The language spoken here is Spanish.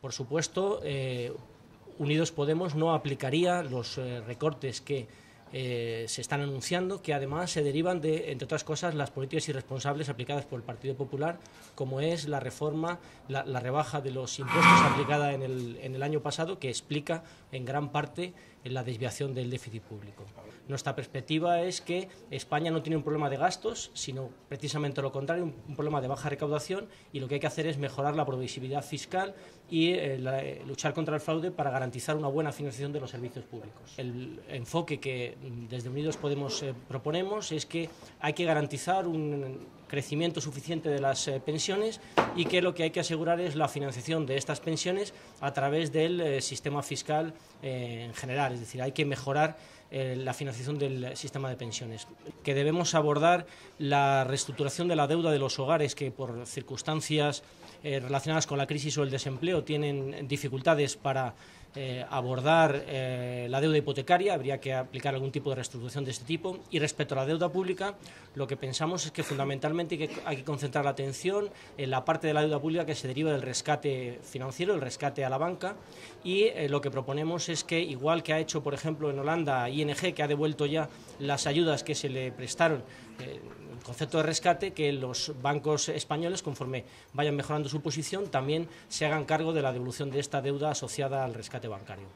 Por supuesto, Unidos Podemos no aplicaría los recortes que eh, se están anunciando, que además se derivan de, entre otras cosas, las políticas irresponsables aplicadas por el Partido Popular, como es la reforma, la, rebaja de los impuestos aplicada en el, año pasado, que explica en gran parte la desviación del déficit público. Nuestra perspectiva es que España no tiene un problema de gastos, sino precisamente lo contrario, un, problema de baja recaudación y lo que hay que hacer es mejorar la progresividad fiscal y eh, eh, luchar contra el fraude para garantizar una buena financiación de los servicios públicos. El enfoque que desde Unidos Podemos eh, proponemos es que hay que garantizar un crecimiento suficiente de las eh, pensiones y que lo que hay que asegurar es la financiación de estas pensiones a través del eh, sistema fiscal en general, es decir, hay que mejorar la financiación del sistema de pensiones. Que debemos abordar la reestructuración de la deuda de los hogares que por circunstancias relacionadas con la crisis o el desempleo tienen dificultades para eh, abordar eh, la deuda hipotecaria, habría que aplicar algún tipo de reestructuración de este tipo. Y respecto a la deuda pública, lo que pensamos es que fundamentalmente hay que, concentrar la atención en la parte de la deuda pública que se deriva del rescate financiero, el rescate a la banca. Y eh, lo que proponemos es que, igual que ha hecho, por ejemplo, en Holanda ING, que ha devuelto ya las ayudas que se le prestaron, el concepto de rescate, que los bancos españoles, conforme vayan mejorando su posición, también se hagan cargo de la devolución de esta deuda asociada al rescate bancario.